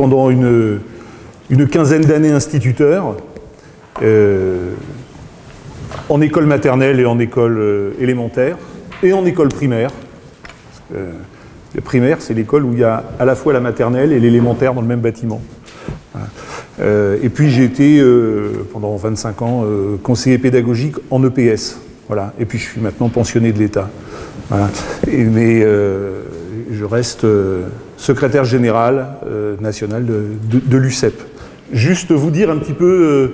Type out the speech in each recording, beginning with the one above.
pendant une, quinzaine d'années instituteur euh, en école maternelle et en école euh, élémentaire et en école primaire. Que, le primaire, c'est l'école où il y a à la fois la maternelle et l'élémentaire dans le même bâtiment. Euh, et puis j'ai été euh, pendant 25 ans euh, conseiller pédagogique en EPS. Voilà. Et puis je suis maintenant pensionné de l'État. Mais je reste secrétaire général national de, l'UCEP. Juste vous dire un petit peu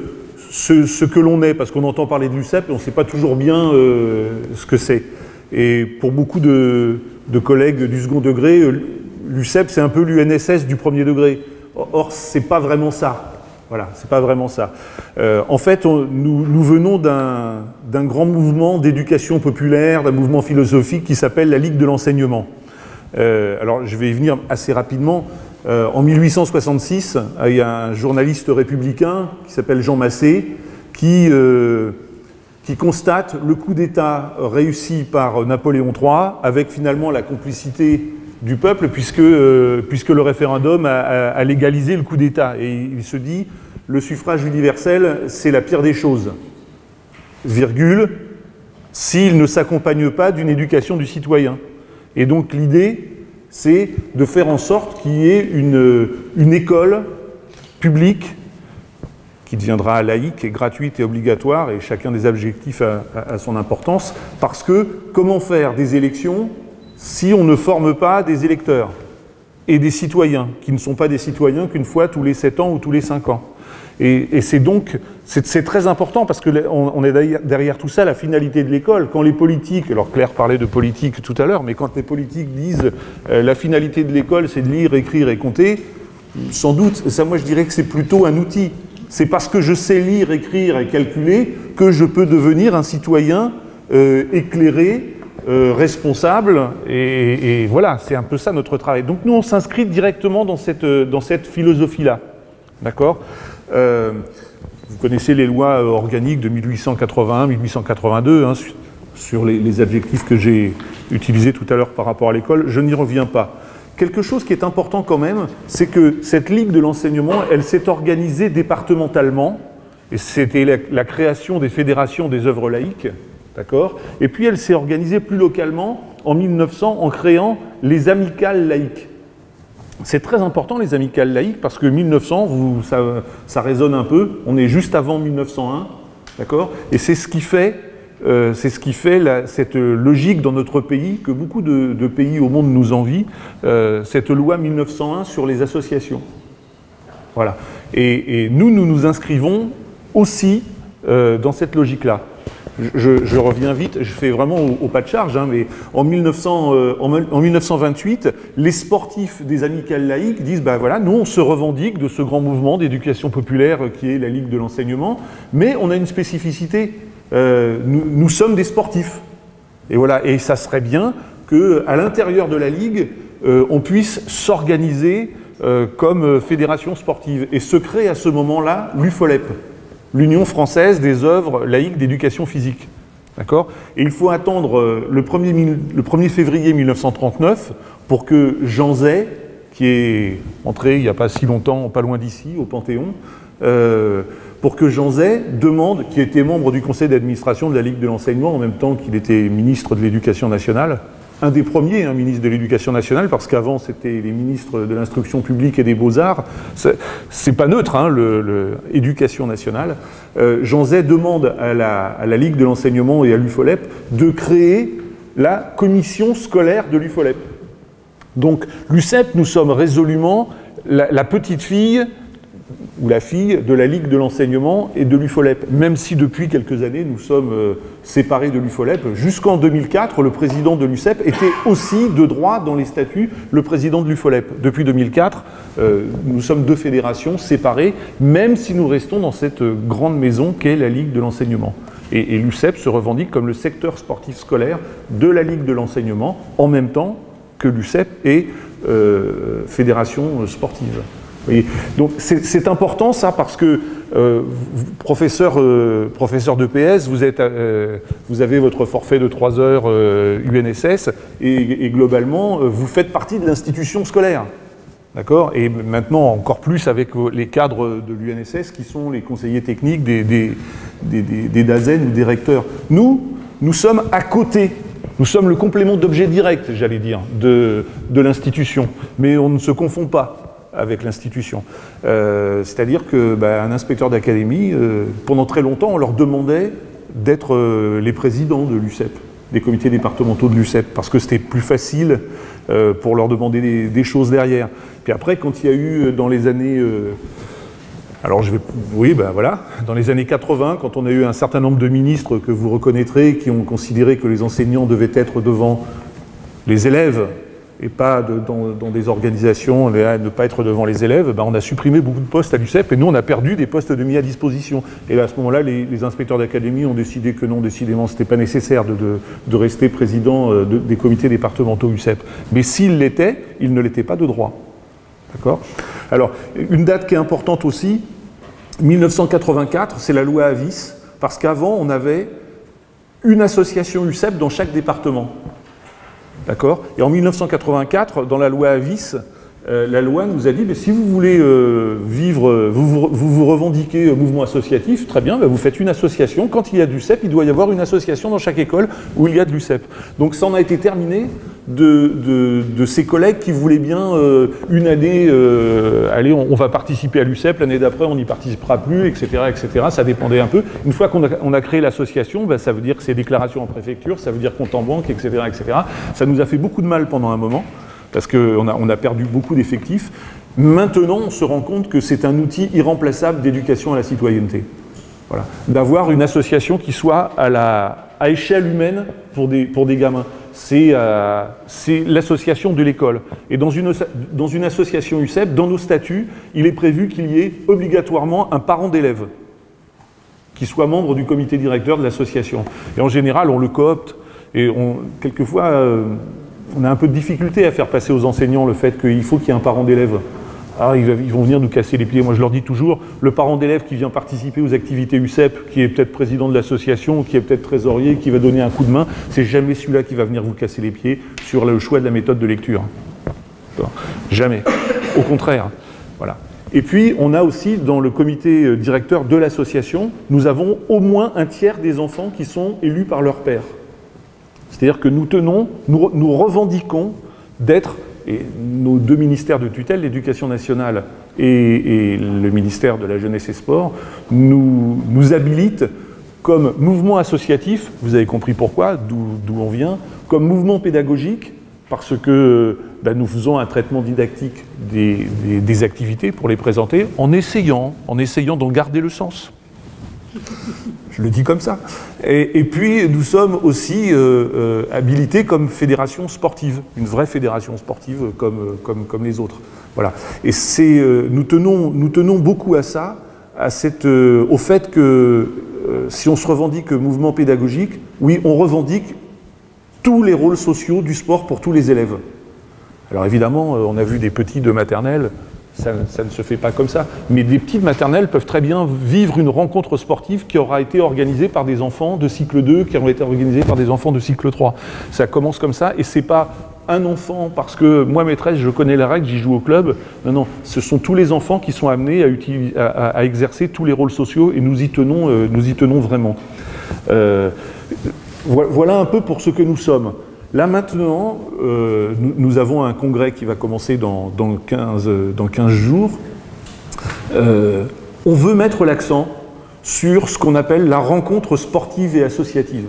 ce, ce, que l'on est, parce qu'on entend parler de l'UCEP et on ne sait pas toujours bien ce que c'est. Et pour beaucoup de, collègues du second degré, l'UCEP c'est un peu l'UNSS du premier degré. Or, c'est pas vraiment ça. Voilà, c'est pas vraiment ça. Euh, en fait, nous, venons d'un grand mouvement d'éducation populaire, d'un mouvement philosophique qui s'appelle la Ligue de l'enseignement. Euh, alors, je vais y venir assez rapidement. Euh, en 1866, il y a un journaliste républicain qui s'appelle Jean Massé qui, euh, constate le coup d'État réussi par Napoléon III avec finalement la complicité du peuple puisque, le référendum a, a, a légalisé le coup d'État. Et il se dit, le suffrage universel, c'est la pire des choses. Virgule, s'il ne s'accompagne pas d'une éducation du citoyen. Et donc l'idée, c'est de faire en sorte qu'il y ait une, école publique qui deviendra laïque et gratuite et obligatoire, et chacun des objectifs a, a, a son importance, parce que comment faire des élections si on ne forme pas des électeurs et des citoyens, qui ne sont pas des citoyens qu'une fois tous les 7 ans ou tous les 5 ans? Et, c'est donc, c'est très important parce que on, est derrière, derrière, tout ça la finalité de l'école. Quand les politiques, alors Claire parlait de politique tout à l'heure, mais quand les politiques disent euh, la finalité de l'école c'est de lire, écrire et compter, sans doute, ça moi je dirais que c'est plutôt un outil. C'est parce que je sais lire, écrire et calculer que je peux devenir un citoyen euh, éclairé, euh, responsable, et, et voilà, c'est un peu ça notre travail. Donc nous, on s'inscrit directement dans cette, dans cette philosophie-là. D'accord? Euh, Vous connaissez les lois organiques de 1881-1882, hein, sur les, les, adjectifs que j'ai utilisés tout à l'heure par rapport à l'école, je n'y reviens pas. Quelque chose qui est important quand même, c'est que cette Ligue de l'enseignement, elle s'est organisée départementalement, et c'était la, la création des fédérations des œuvres laïques, D'accord? Et puis elle s'est organisée plus localement en 1900 en créant les amicales laïques. C'est très important les amicales laïques parce que 1900, vous, ça, résonne un peu, on est juste avant 1901, d'accord? Et c'est ce qui fait, euh, ce qui fait cette logique dans notre pays que beaucoup de, pays au monde nous envient, euh, cette loi 1901 sur les associations. Voilà. Et, et nous, nous nous inscrivons aussi euh, dans cette logique-là. Je, reviens vite, je fais vraiment au, pas de charge, hein, mais en, 1900, euh, 1928, les sportifs des amicales laïques disent ben voilà, nous on se revendique de ce grand mouvement d'éducation populaire qui est la Ligue de l'enseignement, mais on a une spécificité. Euh, nous, sommes des sportifs. Et voilà, et ça serait bien qu'à l'intérieur de la Ligue, euh, on puisse s'organiser comme fédération sportive et se crée à ce moment-là l'UFOLEP l'Union française des œuvres laïques d'éducation physique. D'accord? Et il faut attendre euh, le 1er, le 1er, février 1939 pour que Jean Zay, qui est entré il n'y a pas si longtemps, pas loin d'ici, au Panthéon, euh, pour que Jean demande, qui était membre du conseil d'administration de la Ligue de l'enseignement en même temps qu'il était ministre de l'Éducation nationale, un des premiers un ministre de l'Éducation nationale, parce qu'avant c'était les ministres de l'Instruction publique et des Beaux-Arts. C'est pas neutre, hein, l'Éducation nationale. Euh, Jean Zay demande à la, Ligue de l'enseignement et à l'UFOLEP de créer la commission scolaire de l'UFOLEP. Donc l'UCEP, nous sommes résolument la petite fille ou la fille de la Ligue de l'enseignement et de l'UFOLEP, même si depuis quelques années nous sommes euh, séparés de l'UFOLEP. Jusqu'en 2004, le président de l'UCEP était aussi de droit dans les statuts le président de l'UFOLEP. Depuis 2004, euh, nous sommes deux fédérations séparées, même si nous restons dans cette grande maison qu'est la Ligue de l'enseignement. Et, l'UCEP se revendique comme le secteur sportif scolaire de la Ligue de l'enseignement, en même temps que l'UCEP est euh, fédération sportive. Donc c'est important ça parce que euh, professeur, euh, professeur de PS, vous, êtes, euh, vous avez votre forfait de 3 heures UNSS et, et globalement vous faites partie de l'institution scolaire. D'accord? Et maintenant, encore plus avec les cadres de l'UNSS qui sont les conseillers techniques des, des, des, des, DAZEN ou des recteurs. Nous, nous sommes à côté. Nous sommes le complément d'objet direct, j'allais dire, de, de l'institution. Mais on ne se confond pas avec l'institution. Euh, C'est-à-dire que bah, inspecteur d'académie, euh, pendant très longtemps, on leur demandait d'être euh, les présidents de l'UCEP, des comités départementaux de l'UCEP, parce que c'était plus facile pour leur demander des, choses derrière. Puis après, quand il y a eu dans les années... Alors je vais... Oui, ben voilà. Dans les années 80, quand on a eu un certain nombre de ministres que vous reconnaîtrez, qui ont considéré que les enseignants devaient être devant les élèves et pas dans, des organisations, ne pas être devant les élèves, ben on a supprimé beaucoup de postes à l'UCEP et nous on a perdu des postes de mis à disposition. Et à ce moment-là, les, inspecteurs d'académie ont décidé que non, décidément, c'était pas nécessaire de, rester président euh, des comités départementaux UCEP. Mais s'ils l'étaient, ils ne l'étaient pas de droit. D'accord? Alors, une date qui est importante aussi, 1984, c'est la loi Avis, parce qu'avant, on avait une association UCEP dans chaque département. D'accord Et en 1984, dans la loi Avis, euh, la loi nous a dit, mais si vous voulez euh, vivre, vous vous, revendiquez mouvement associatif, très bien, bah vous faites une association. Quand il y a du CEP, il doit y avoir une association dans chaque école où il y a de l'UCEP. Donc ça en a été terminé de, ces collègues qui voulaient bien euh, une année, euh, allez, on, va participer à l'UCEP, l'année d'après on n'y participera plus, etc., etc. Ça dépendait un peu. Une fois qu'on a, créé l'association, bah, ça veut dire que c'est déclaration en préfecture, ça veut dire compte en banque, etc., etc. Ça nous a fait beaucoup de mal pendant un moment parce qu'on a, on a perdu beaucoup d'effectifs. Maintenant, on se rend compte que c'est un outil irremplaçable d'éducation à la citoyenneté. Voilà. D'avoir une association qui soit à, la, à échelle humaine pour des, pour des gamins. C'est euh, l'association de l'école. Et dans une, dans une association UCEP, dans nos statuts, il est prévu qu'il y ait obligatoirement un parent d'élève qui soit membre du comité directeur de l'association. Et en général, on le coopte. Et on, quelquefois, euh, on a un peu de difficulté à faire passer aux enseignants le fait qu'il faut qu'il y ait un parent d'élève. Ah, ils vont venir nous casser les pieds. Moi, je leur dis toujours, le parent d'élève qui vient participer aux activités UCEP, qui est peut-être président de l'association, qui est peut-être trésorier, qui va donner un coup de main, c'est jamais celui-là qui va venir vous casser les pieds sur le choix de la méthode de lecture. Jamais. Au contraire. Voilà. Et puis, on a aussi dans le comité directeur de l'association, nous avons au moins un tiers des enfants qui sont élus par leur père. C'est-à-dire que nous tenons, nous revendiquons d'être, et nos deux ministères de tutelle, l'éducation nationale et, le ministère de la jeunesse et sport, nous, nous habilitent comme mouvement associatif, vous avez compris pourquoi, d'où on vient, comme mouvement pédagogique, parce que ben, nous faisons un traitement didactique des, des, des, activités pour les présenter en essayant, en essayant d'en garder le sens. Je le dis comme ça. Et, puis, nous sommes aussi euh, euh, habilités comme fédération sportive, une vraie fédération sportive comme, comme, comme les autres. Voilà. Et c'est, euh, nous, tenons, nous tenons beaucoup à ça, à cette, euh, au fait que euh, si on se revendique mouvement pédagogique, oui, on revendique tous les rôles sociaux du sport pour tous les élèves. Alors évidemment, on a vu des petits de maternelle ça, ne se fait pas comme ça. Mais des petites maternelles peuvent très bien vivre une rencontre sportive qui aura été organisée par des enfants de cycle 2, qui ont été organisés par des enfants de cycle 3. Ça commence comme ça, et c'est pas un enfant parce que moi maîtresse je connais la règle j'y joue au club non non ce sont tous les enfants qui sont amenés à exercer tous les rôles sociaux et nous y tenons euh, nous y tenons vraiment euh, voilà un peu pour ce que nous sommes Là maintenant, euh, nous, avons un congrès qui va commencer dans, dans, 15, dans 15, jours. Euh, on veut mettre l'accent sur ce qu'on appelle la rencontre sportive et associative.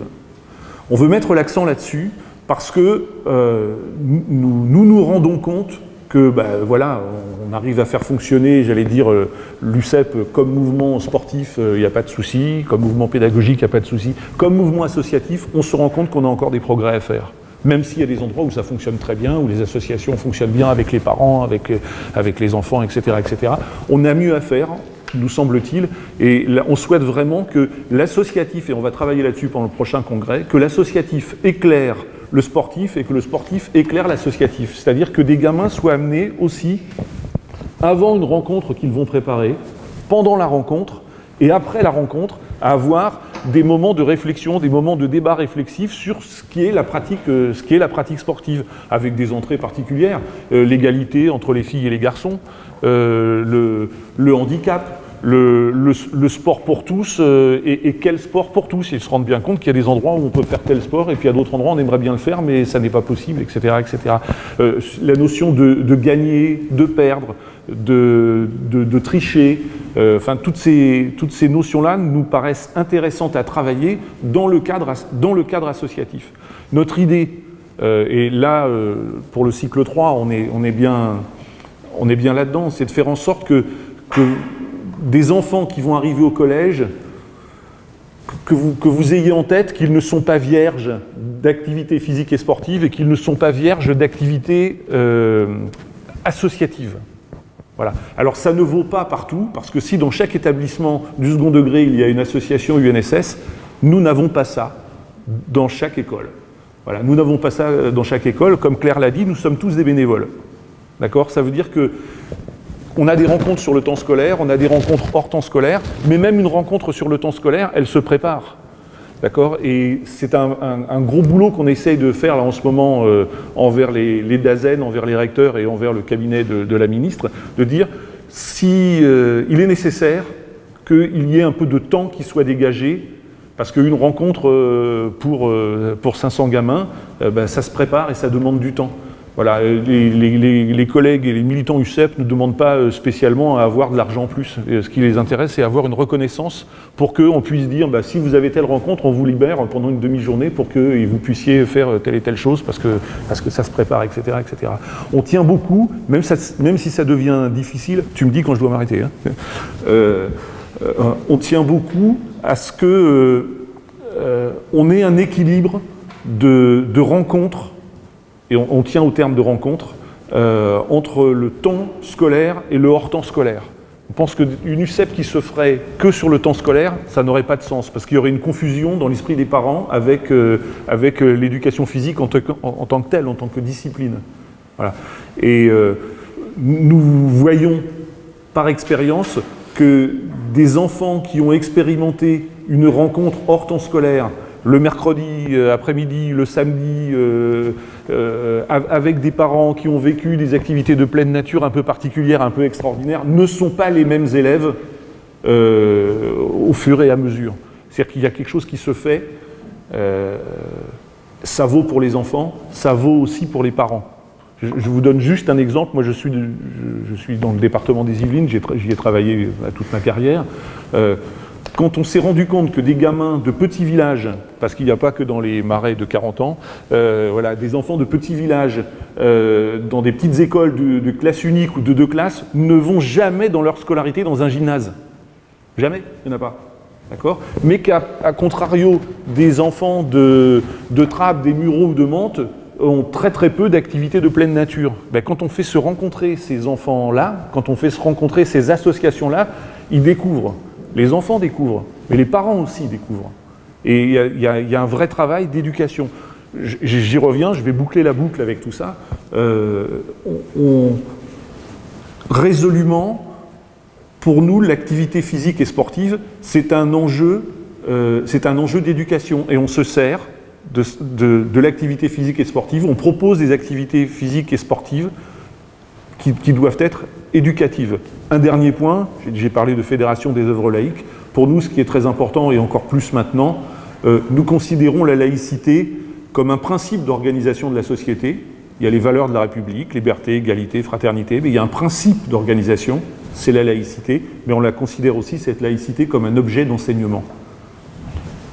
On veut mettre l'accent là-dessus parce que euh, nous, nous, rendons compte que bah, voilà, on arrive à faire fonctionner, j'allais dire, l'UCEP comme mouvement sportif, il n'y a pas de souci, comme mouvement pédagogique, il n'y a pas de souci, comme mouvement associatif, on se rend compte qu'on a encore des progrès à faire même s'il y a des endroits où ça fonctionne très bien, où les associations fonctionnent bien avec les parents, avec, avec les enfants, etc., etc. On a mieux à faire, nous semble-t-il, et on souhaite vraiment que l'associatif, et on va travailler là-dessus pendant le prochain congrès, que l'associatif éclaire le sportif et que le sportif éclaire l'associatif. C'est-à-dire que des gamins soient amenés aussi, avant une rencontre qu'ils vont préparer, pendant la rencontre et après la rencontre, à avoir des moments de réflexion, des moments de débat réflexif sur ce qui est la pratique, euh, ce qui la pratique sportive, avec des entrées particulières, euh, l'égalité entre les filles et les garçons, euh, le handicap, le, sport pour tous euh, et, quel sport pour tous. Ils se rendent bien compte qu'il y a des endroits où on peut faire tel sport et puis à d'autres endroits on aimerait bien le faire mais ça n'est pas possible, etc. etc. Euh, la notion de, gagner, de perdre, de, de- tricher, euh, enfin toutes ces, toutes ces notions-là nous paraissent intéressantes à travailler dans le cadre, dans le cadre associatif. Notre idée, et là pour le cycle 3 on est, on est bien, bien là-dedans, c'est de faire en sorte que des enfants qui vont arriver au collège, que vous, que vous ayez en tête qu'ils ne sont pas vierges d'activités physiques et sportives et qu'ils ne sont pas vierges d'activités euh, associatives. Voilà. Alors ça ne vaut pas partout, parce que si dans chaque établissement du second degré il y a une association UNSS, nous n'avons pas ça dans chaque école. Voilà. Nous n'avons pas ça dans chaque école. Comme Claire l'a dit, nous sommes tous des bénévoles. D'accord? Ça veut dire que on a des rencontres sur le temps scolaire, on a des rencontres hors temps scolaire, mais même une rencontre sur le temps scolaire, elle se prépare. D'accord? Et c'est un, gros boulot qu'on essaye de faire là en ce moment euh, envers les, DAZEN, envers les recteurs et envers le cabinet de, la ministre, de dire si euh, il est nécessaire qu'il y ait un peu de temps qui soit dégagé, parce qu'une rencontre euh, pour, pour 500 gamins, ben, ça se prépare et ça demande du temps. Voilà, euh, les, collègues et les militants UCEP ne demandent pas euh, spécialement à avoir de l'argent en plus. Ce qui les intéresse, c'est avoir une reconnaissance pour qu'on puisse dire, bah, si vous avez telle rencontre, on vous libère pendant une demi-journée pour que vous puissiez faire telle et telle chose parce que, parce que ça se prépare, etc., etc. On tient beaucoup, même, même si ça devient difficile, tu me dis quand je dois m'arrêter, hein. Euh, euh, on tient beaucoup à ce que euh, euh, on ait un équilibre de, de rencontres et on, tient au terme de rencontre, euh, entre le temps scolaire et le hors temps scolaire. On pense qu'une UCEP qui se ferait que sur le temps scolaire, ça n'aurait pas de sens, parce qu'il y aurait une confusion dans l'esprit des parents avec, euh, avec euh, l'éducation physique en, tant que- telle, en tant que discipline. Voilà. Et nous voyons par expérience que des enfants qui ont expérimenté une rencontre hors temps scolaire, le mercredi euh, après-midi, le samedi, euh, euh, av- avec des parents qui ont vécu des activités de pleine nature un peu particulières, un peu extraordinaires, ne sont pas les mêmes élèves au fur et à mesure. C'est-à-dire qu'il y a quelque chose qui se fait, ça vaut pour les enfants, ça vaut aussi pour les parents. Je, vous donne juste un exemple. Moi, je suis, dans le département des Yvelines, j'y ai travaillé toute ma carrière. Quand on s'est rendu compte que des gamins de petits villages, parce qu'il n'y a pas que dans les marais de 40 ans, euh, voilà, des enfants de petits villages, euh, dans des petites écoles de, classe unique ou de deux classes, ne vont jamais dans leur scolarité dans un gymnase. Jamais, il n'y en a pas. D'accord? Mais qu'à contrario, des enfants de, de Trappes, des Mureaux ou de Mantes ont très très peu d'activités de pleine nature. Ben, quand on fait se rencontrer ces enfants-là, quand on fait se rencontrer ces associations-là, ils découvrent. Les enfants découvrent, mais les parents aussi découvrent. Et il y a- un vrai travail d'éducation. J'y reviens, je vais boucler la boucle avec tout ça. Euh, résolument, pour nous, l'activité physique et sportive, c'est un enjeu, euh, enjeu d'éducation, et on se sert de, l'activité physique et sportive. On propose des activités physiques et sportives qui doivent être éducatives. Un dernier point, j'ai- parlé de fédération des œuvres laïques. Pour nous, ce qui est très important, et encore plus maintenant, euh, nous considérons la laïcité comme un principe d'organisation de la société. Il y a les valeurs de la République, liberté, égalité, fraternité, mais il y a un principe d'organisation, c'est la laïcité, mais on la considère aussi, cette laïcité, comme un objet d'enseignement,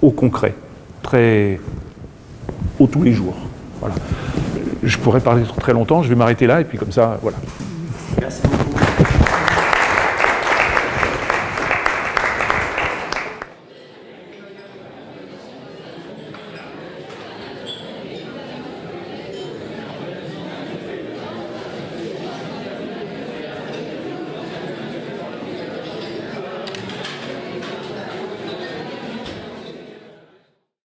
au concret, très au tous les jours. Voilà. Je pourrais parler très longtemps, je vais m'arrêter là, et puis comme ça, voilà. Merci.